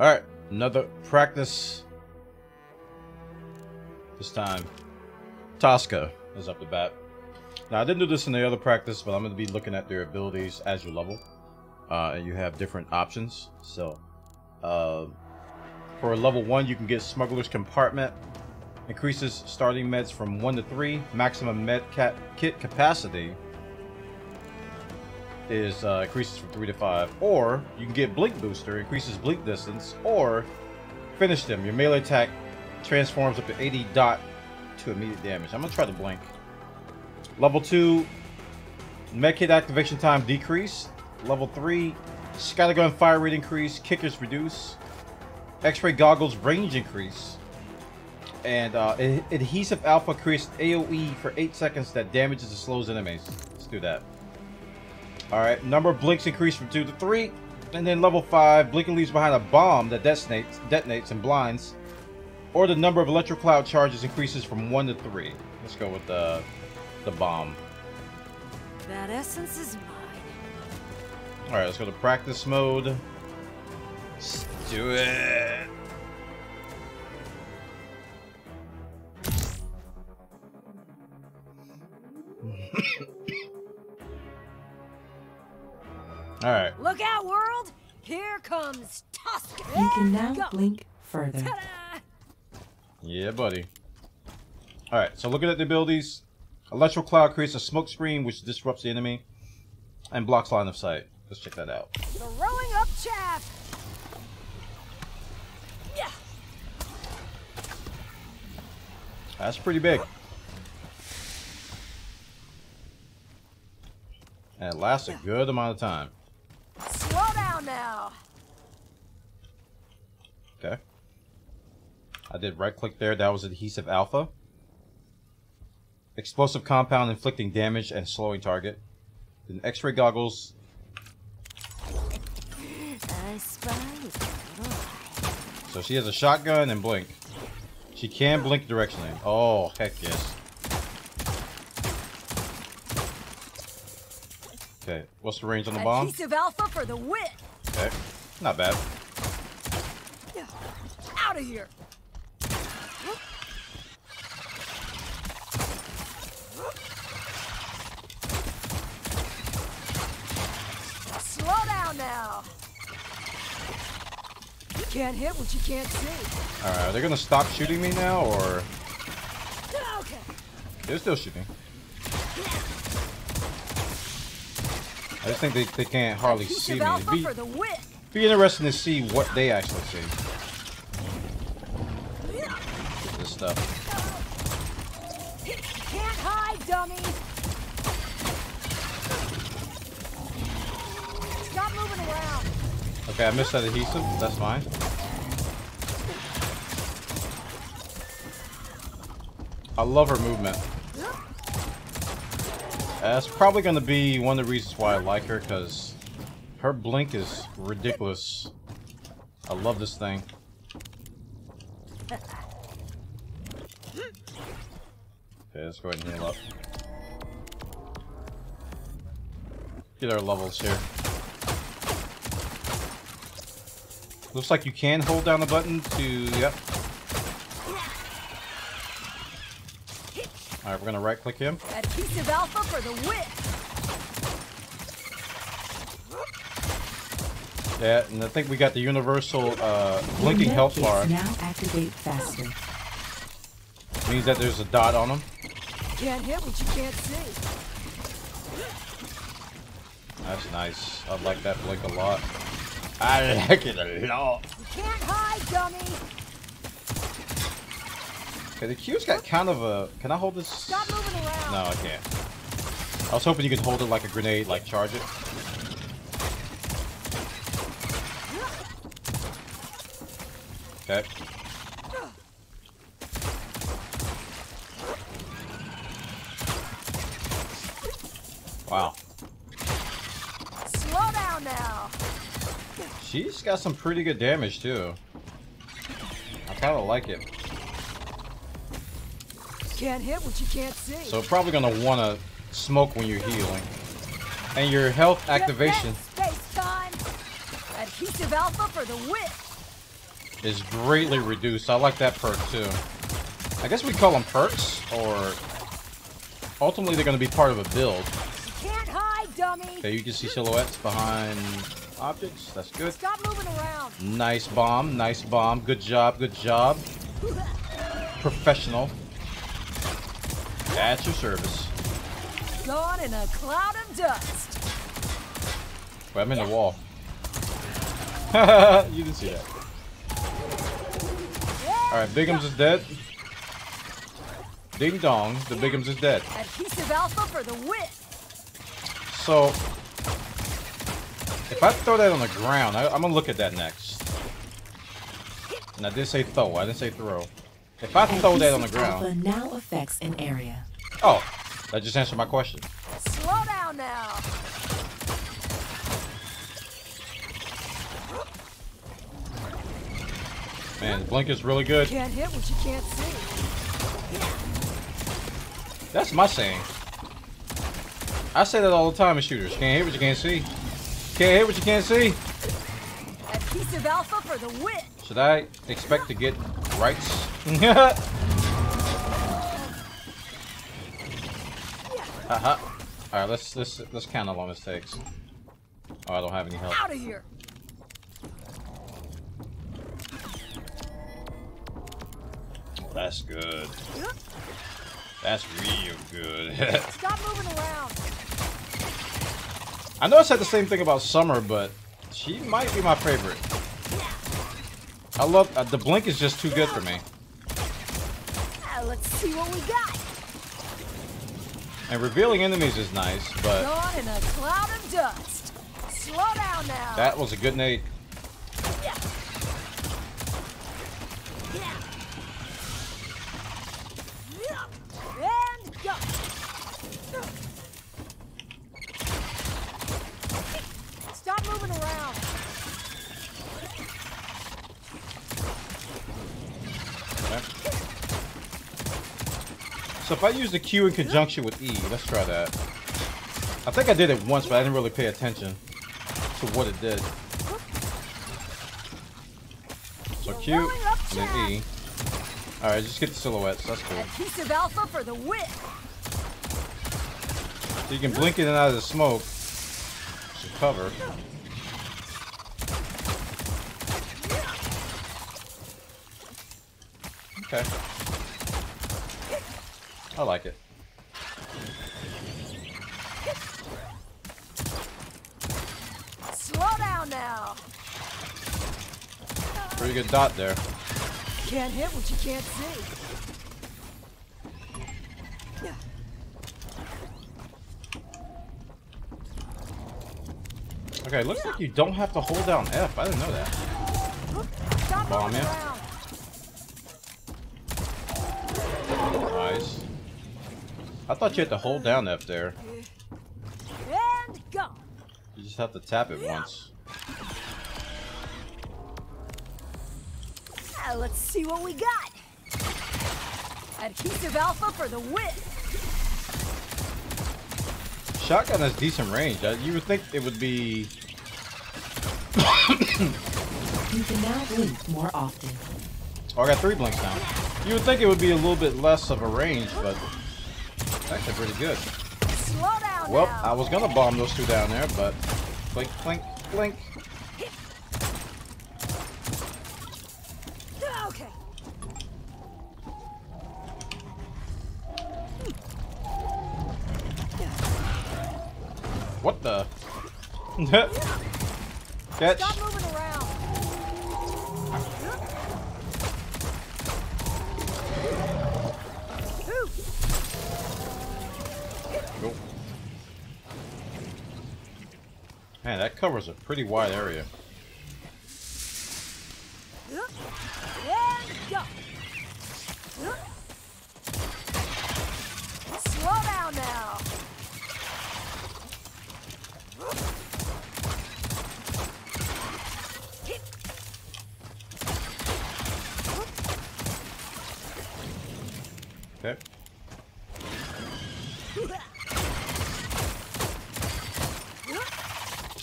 Alright, another practice. This time, Tosca is up the bat. Now, I didn't do this in the other practice, but I'm going to be looking at their abilities as you level. Uh, and you have different options. So, uh, for level 1, you can get Smuggler's Compartment. Increases starting meds from 1 to 3. Maximum med kit capacity is uh, increases from 3 to 5. Or you can get Blink Booster, increases blink distance. Or finish them. Your melee attack transforms up to 80 dot to immediate damage. I'm going to try the blink. Level 2, medkit activation time decrease. Level 3, scattergun fire rate increase, kickers reduce. X-ray goggles range increase. And uh, adhesive alpha creates AoE for 8 seconds that damages and slows enemies. Let's do that. Alright, number of blinks increase from 2 to 3. And then level 5, blinking leaves behind a bomb that detonates, detonates and blinds. Or the number of electrocloud charges increases from 1 to 3. Let's go with the, the bomb. That essence is mine. Alright, let's go to practice mode. Let's do it. Alright. Look out, world! Here comes Tusk! You can now Go. blink further. Yeah, buddy. Alright, so looking at the abilities, Electro Cloud creates a smoke screen which disrupts the enemy and blocks line of sight. Let's check that out. Throwing up chaff! Yeah. That's pretty big. And it lasts a good amount of time. Slow down now. Okay. I did right click there. That was adhesive alpha. Explosive compound inflicting damage and slowing target. Then x-ray goggles. So she has a shotgun and blink. She can blink directionally. Oh, heck yes. Okay, what's the range on the bomb? Adhesive alpha for the win. Okay, not bad. Out of here. Slow down now. You can't hit what you can't see. Alright, are they gonna stop shooting me now, or... Okay. They're still shooting. I just think they, they can't hardly see me. It'd be, be interesting to see what they actually see. Okay, I missed that adhesive. That's fine. I love her movement. Uh, That's probably going to be one of the reasons why I like her, because her blink is ridiculous. I love this thing. Okay, let's go ahead and heal up. Get our levels here. Looks like you can hold down the button to... Yep. Alright, we're gonna right click him. Adhesive alpha for the win. Yeah, and I think we got the universal uh, blinking health bar. Now activate faster. Means that there's a dot on them. Can't hit what you can't see. That's nice. I like that blink a lot. I like it a lot. You can't hide, dummy. Okay, the Q's got kind of a... Can I hold this? Stop moving around. No, I can't. I was hoping you could hold it like a grenade, like charge it. Okay. Wow. She's got some pretty good damage too. I kind of like it. Can't hit what you can't see. So probably gonna wanna smoke when you're healing. And your health activation. Space time. Adhesive alpha for the win. is greatly reduced. I like that perk too. I guess we call them perks, or ultimately they're going to be part of a build. You can't hide, dummy. Okay, you can see silhouettes behind objects. That's good. Stop moving around. Nice bomb, nice bomb. Good job, good job. Professional. At your service. Gone in a cloud of dust. Wait, I'm in the wall. you didn't see that. Alright, Bigums is dead. Ding dong, the Bigums is dead. Adhesive alpha for the win. So, if I throw that on the ground, I, I'm gonna look at that next. And I did say throw, I didn't say throw. If I throw that on the Adhesive alpha ground, now affects an area. oh, that just answered my question. Slow down now. Man, Blink is really good. Can't hit what you can't see. That's my saying. I say that all the time in shooters. Can't hit what you can't see. Can't hit what you can't see. A piece of alpha for the win. Should I expect to get rights? uh huh. Alright, let's let's let's count how long this takes. Oh, I don't have any help. Out of here. That's good. That's real good. Stop moving around. I know I said the same thing about Summer, but she might be my favorite. I love uh, the blink is just too good for me. Ah, let's see what we got. And revealing enemies is nice, but Gone in a cloud of dust. Slow down now. that was a good nade. Yeah. Yeah. Yeah. And go. Stop moving around. Okay. So if I use the Q in conjunction with E, let's try that. I think I did it once, but I didn't really pay attention to what it did. So Q and then E. Alright, just get the silhouettes, that's cool. Adhesive alpha for the win. So you can blink in and out of the smoke. To cover. Okay. I like it. Slow down now. Pretty good dot there. Can't hit what you can't see. Okay, looks like you don't have to hold down F. I didn't know that. Bomb moving I thought you had to hold down F there. And go. You just have to tap it once. Ah, let's see what we got. Adhesive alpha for the win. Shotgun has decent range. You would think it would be... You can now blink more often. Oh, I got three blinks now. You would think it would be a little bit less of a range, but it's actually pretty good. Slow down Well, now. I was gonna bomb those two down there, but blink, blink, blink. Okay. What the? Catch. Man, that covers a pretty wide area go. Slow down now. Okay.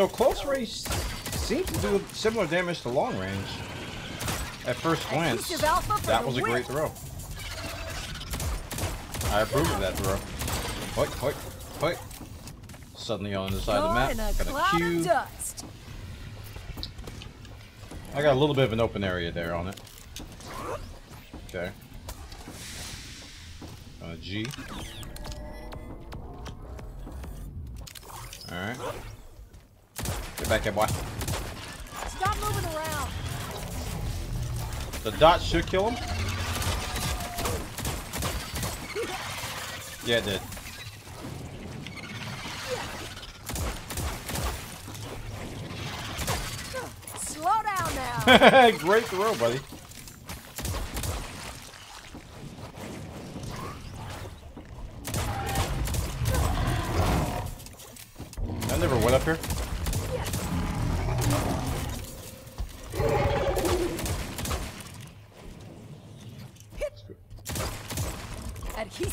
So close range seems to do similar damage to long range. at first glance, Adhesive Alpha for that was a great throw. I approve of that throw. Hoi, hoi, hoi. Suddenly on the side of the map. a Got a cloud Q. of dust. I got a little bit of an open area there on it. Okay. Uh, G. Alright. Back here, boy. Stop moving around. The dot should kill him. Yeah, it did. Slow down now. Great throw, buddy. I never went up here.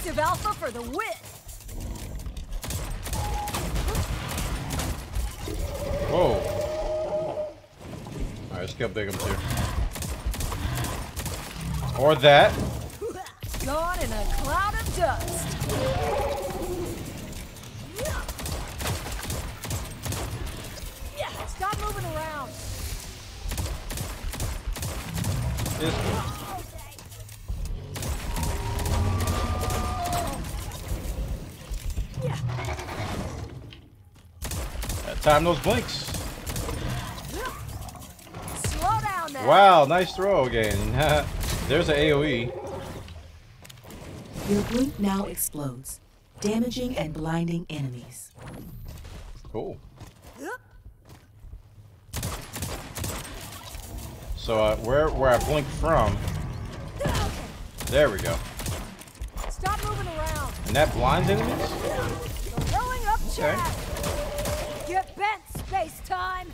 Adhesive Alpha for the win. Whoa. Alright, let's kill Bigums here. Or that. Gone in a cloud of dust. Stop moving around. This That time those blinks. Slow down now. Wow, nice throw again. There's an. AoE. Your blink now explodes, damaging and blinding enemies. Cool. So uh, where where I blink from, there we go. Stop moving around. And that blinds enemies? You're rolling up Okay. Chad. Bent, space time.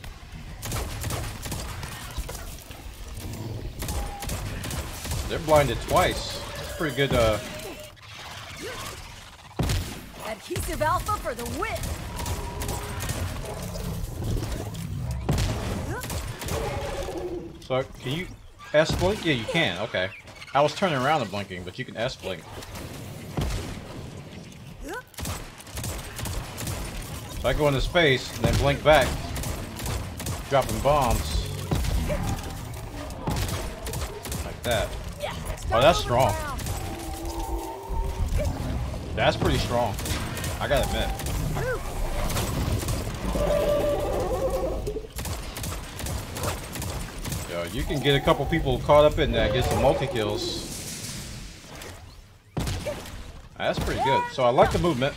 They're blinded twice. That's pretty good uh Adhesive Alpha for the win. so can you S blink? Yeah you can, okay. I was turning around and blinking, but you can S So I go into space and then blink back, dropping bombs. Like that. Oh, that's strong. That's pretty strong. I gotta admit. Yo, you can get a couple people caught up in that, get some multi kills. That's pretty good. So I like the movement.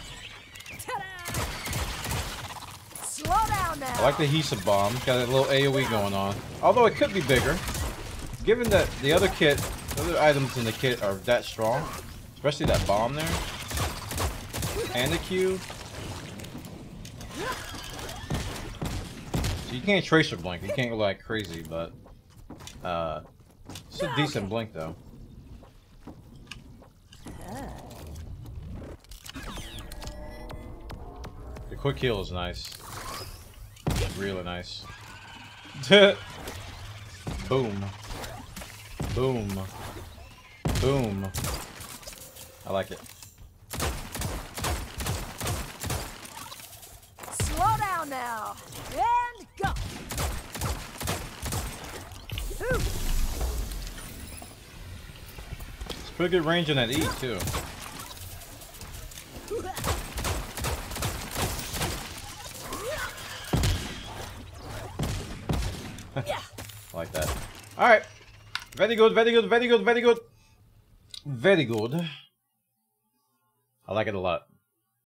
I like the adhesive bomb. Got a little AoE going on. Although it could be bigger. Given that the other kit, the other items in the kit are that strong, especially that bomb there, and the Q. So you can't trace tracer blink. You can't go like crazy, but uh, it's a decent blink though. The quick heal is nice. Really nice. Boom. Boom. Boom. I like it. Slow down now. And go. Ooh, It's pretty good range on that E too. Alright. Very good, very good, very good, very good. Very good. I like it a lot.